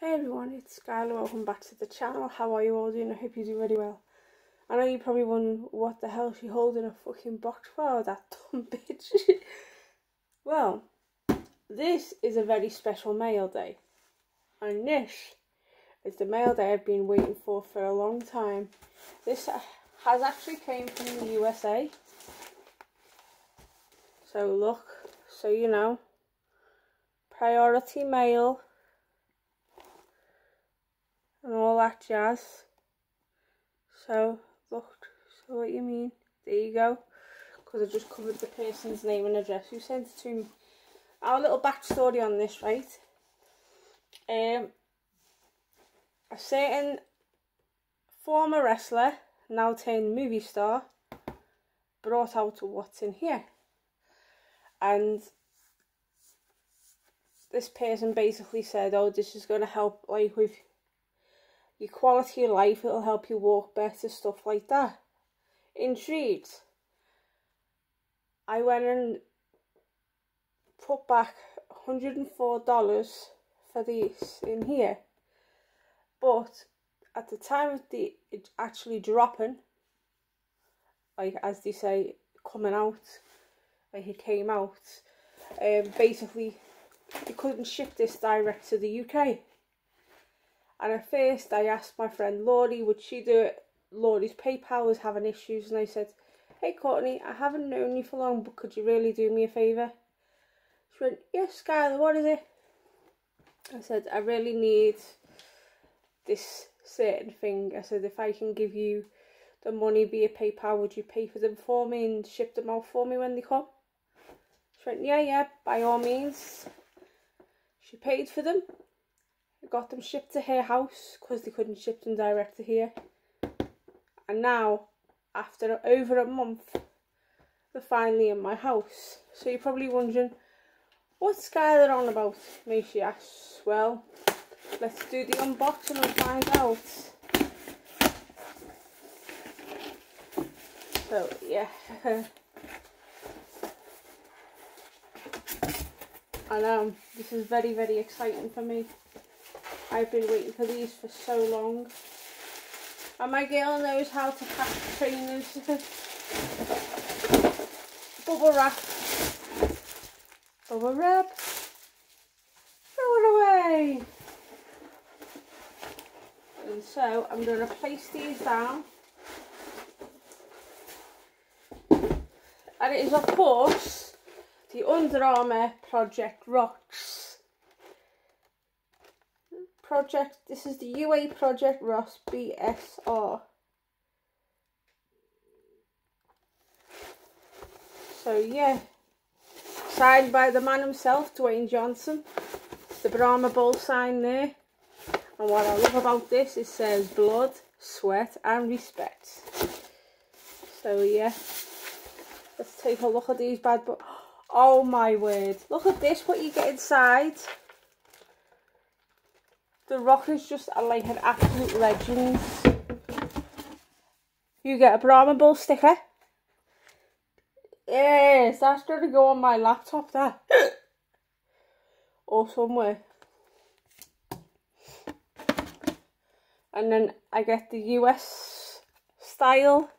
Hey everyone, it's Skyla. Welcome back to the channel. How are you all doing? I hope you're doing really well. I know you're probably wondering what the hell she holding a fucking box for, that dumb bitch. well, this is a very special mail day. And this is the mail day I've been waiting for for a long time. This has actually came from the USA. So look, so you know, priority mail and all that jazz. So, look, so what you mean? There you go. Because I just covered the person's name and address who sent it to me. Our little backstory on this, right? Um, a certain former wrestler, now turned movie star, brought out what's in here. And this person basically said, oh, this is going to help like with your quality of life, it'll help you walk better, stuff like that. Intrigued. I went and put back $104 for these in here. But at the time of the it actually dropping, like as they say, coming out, like it came out, um, basically you couldn't ship this direct to the UK. And at first I asked my friend Laurie, would she do it? Laurie's PayPal was having issues and I said, hey Courtney, I haven't known you for long, but could you really do me a favour? She went, yes Skyla, what is it? I said, I really need this certain thing. I said, if I can give you the money via PayPal, would you pay for them for me and ship them out for me when they come? She went, yeah, yeah, by all means. She paid for them got them shipped to her house because they couldn't ship them direct to here. And now, after over a month, they're finally in my house. So you're probably wondering, what's Skyla on about? Macy asks. Well, let's do the unboxing and find out. So, yeah. I know, um, this is very, very exciting for me. I've been waiting for these for so long. And my girl knows how to pack trainers. Bubble wrap. Bubble wrap. Throw it away. And so I'm going to place these down. And it is of course the Under Armour Project Rocks Project, this is the UA Project Rocks BSR. So yeah, signed by the man himself, Dwayne Johnson. The Brahma Bull sign there. And what I love about this, it says blood, sweat and respect. So yeah, let's take a look at these bad but Oh my word, look at this, what you get inside. The Rock is just a, like an absolute legend. You get a Brahma Bull sticker. Yes, that's going to go on my laptop there. or somewhere. And then I get the US style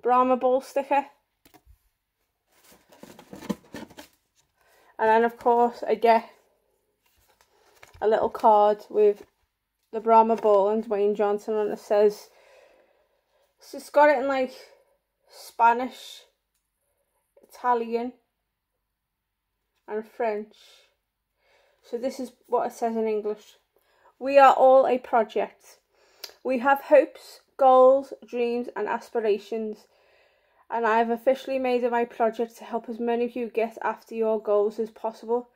Brahma Bull sticker. And then of course I get a little card with the Brahma Bull and Dwayne Johnson on it says so it's got it in like Spanish, Italian and French. So this is what it says in English. We are all a project. We have hopes, goals, dreams and aspirations and I have officially made it my project to help as many of you get after your goals as possible.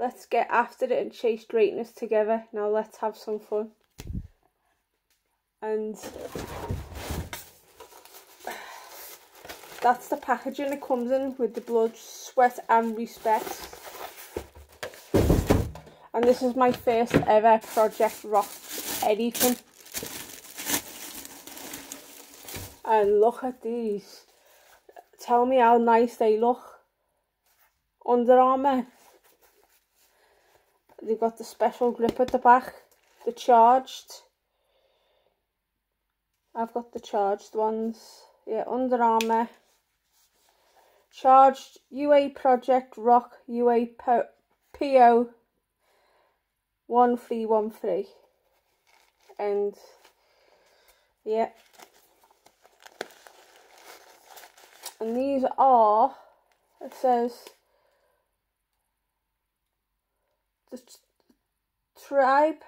Let's get after it and chase greatness together. Now let's have some fun. And that's the packaging it comes in with the blood, sweat and respect. And this is my first ever Project Rock anything. And look at these. Tell me how nice they look. Under Armour. They've got the special grip at the back. the charged. I've got the charged ones. Yeah, Under Armour. Charged UA Project Rock UA po PO 1313. And yeah. And these are, it says, the tribe,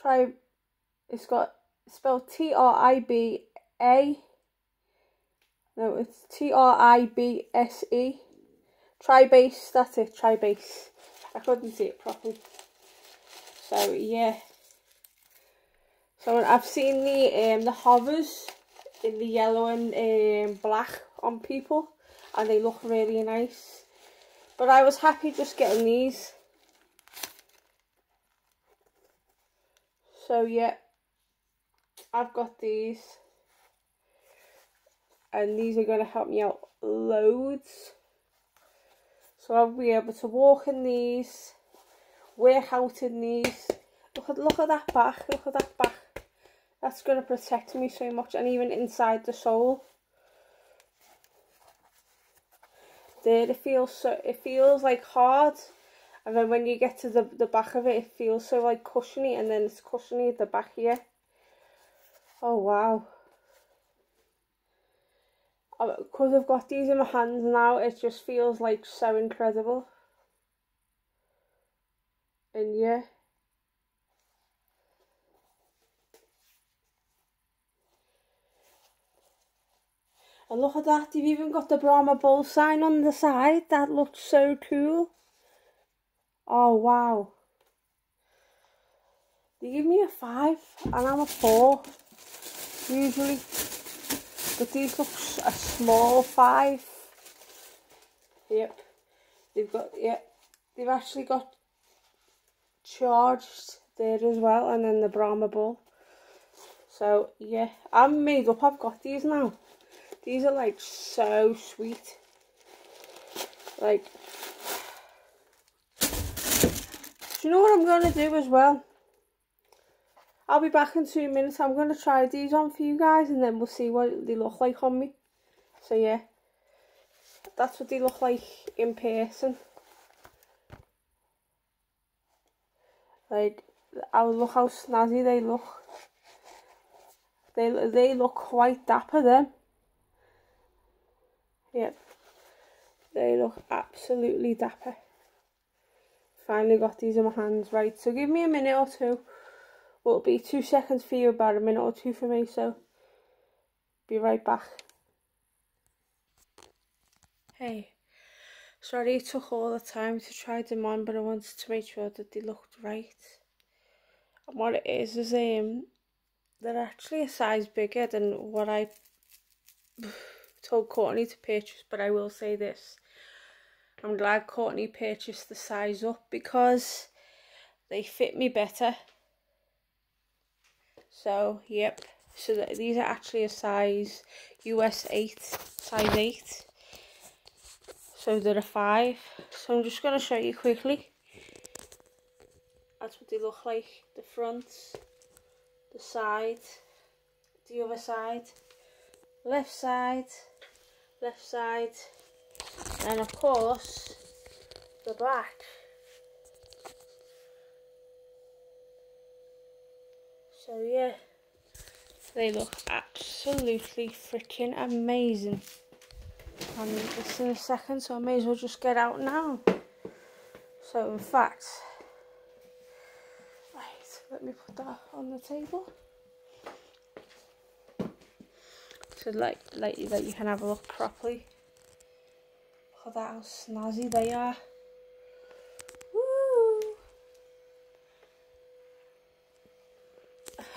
tribe, it's got spelled T R I B A. No, it's T R I B S E. Tribase, that's it, Tribase. I couldn't see it properly. So yeah. So I've seen the um the HOVRs in the yellow and um, black on people and they look really nice. But I was happy just getting these. So yeah, I've got these. And these are going to help me out loads. So I'll be able to walk in these, work out in these. Look at, look at that back, look at that back. That's going to protect me so much and even inside the sole. It feels so, it feels like hard and then when you get to the, the back of it, it feels so like cushiony and then it's cushiony at the back here. Oh wow. Uh, because I've got these in my hands now, it just feels like so incredible. And yeah. And look at that, you've even got the Brahma Bull sign on the side. That looks so cool. Oh, wow. They give me a five and I'm a four, usually. But these look a small five. Yep. They've got, yep. They've actually got charged there as well and then the Brahma Bull. So, yeah. I'm made up. I've got these now. These are like so sweet. Like, do you know what I'm going to do as well? I'll be back in two minutes. I'm going to try these on for you guys and then we'll see what they look like on me. So yeah, that's what they look like in person. Like, oh, look how snazzy they look. They, they look quite dapper them. Yep. They look absolutely dapper. Finally got these in my hands. Right, so give me a minute or two. Well, it'll be two seconds for you, about a minute or two for me, so be right back. Hey, sorry it took all the time to try them on, but I wanted to make sure that they looked right. And what it is, is um, they're actually a size bigger than what I told Courtney to purchase, but I will say this. I'm glad Courtney purchased the size up because they fit me better. So, yep. So that these are actually a size US 8, size 8. So they're a 5. So I'm just going to show you quickly. That's what they look like. The front, the side, the other side, left side, left side. And of course the back. So yeah. They look absolutely freaking amazing. And it's in a second so I may as well just get out now. So in fact right let me put that on the table like like that you can have a look properly. Look at that how snazzy they are. Woo!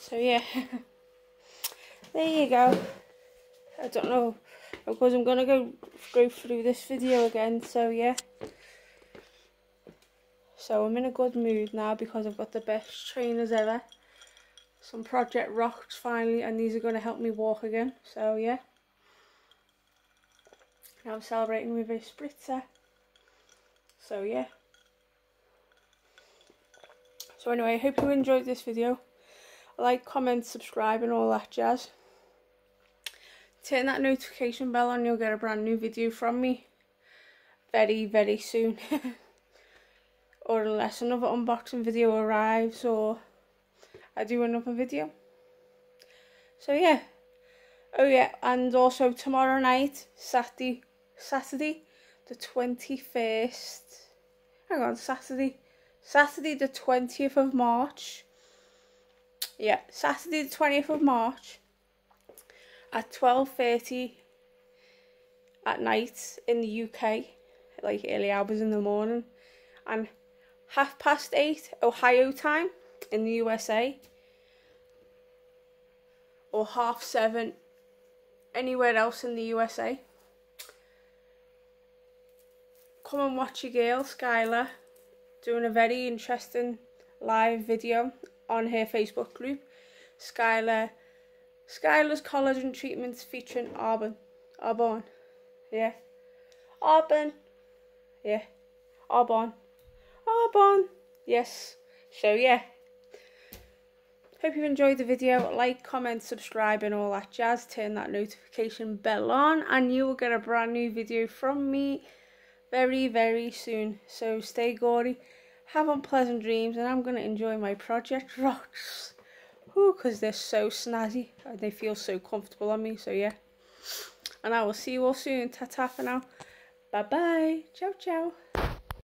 so yeah there you go I don't know because I'm gonna go go through this video again so yeah So I'm in a good mood now because I've got the best trainers ever. Some Project Rocks finally and these are going to help me walk again. So yeah. Now I'm celebrating with a spritzer. So yeah. So anyway, I hope you enjoyed this video. Like, comment, subscribe and all that jazz. Turn that notification bell on, you'll get a brand new video from me very, very soon. or unless another unboxing video arrives or I do another video. So yeah. Oh yeah, and also tomorrow night, Saturday, Saturday the 21st. Hang on, Saturday Saturday the 20th of March. Yeah, Saturday the 20th of March at 12.30 at night in the UK, like early hours in the morning, and half past eight Ohio time in the USA, or half seven anywhere else in the USA. Come and watch your girl, Skyla doing a very interesting live video on her Facebook group, Skyla, Skyla's Collagen Treatments featuring Arbonne. Arbonne. Yeah. Arbonne. Yeah. Arbonne. Arbonne. Yes. So yeah. Hope you enjoyed the video. Like, comment, subscribe and all that jazz. Turn that notification bell on and you will get a brand new video from me very, very soon. So stay gory, have unpleasant dreams, and I'm going to enjoy my Project Rocks. Because they're so snazzy. And they feel so comfortable on me, so yeah. And I will see you all soon. Ta-ta for now. Bye-bye. Ciao, ciao.